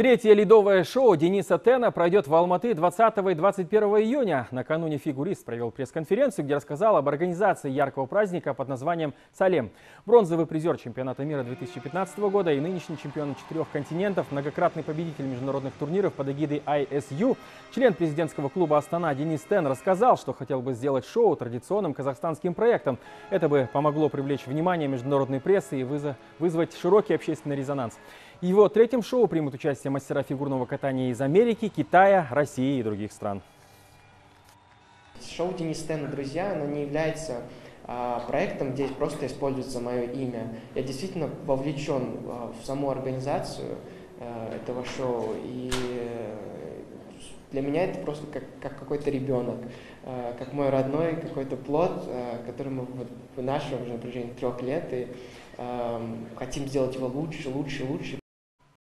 Третье ледовое шоу Дениса Тена пройдет в Алматы 20 и 21 июня. Накануне фигурист провел пресс-конференцию, где рассказал об организации яркого праздника под названием «Салем». Бронзовый призер чемпионата мира 2015 года и нынешний чемпион четырех континентов, многократный победитель международных турниров под эгидой ISU, член президентского клуба «Астана» Денис Тен рассказал, что хотел бы сделать шоу традиционным казахстанским проектом. Это бы помогло привлечь внимание международной прессы и вызвать широкий общественный резонанс. В его третьем шоу примут участие мастера фигурного катания из Америки, Китая, России и других стран. Шоу Денис Тен «Друзья» оно не является а, проектом, где просто используется мое имя. Я действительно вовлечен а, в саму организацию а, этого шоу, и для меня это просто как, как какой-то ребенок, как мой родной какой-то плод, который мы вынашиваем уже на протяжении трех лет, и хотим сделать его лучше, лучше, лучше.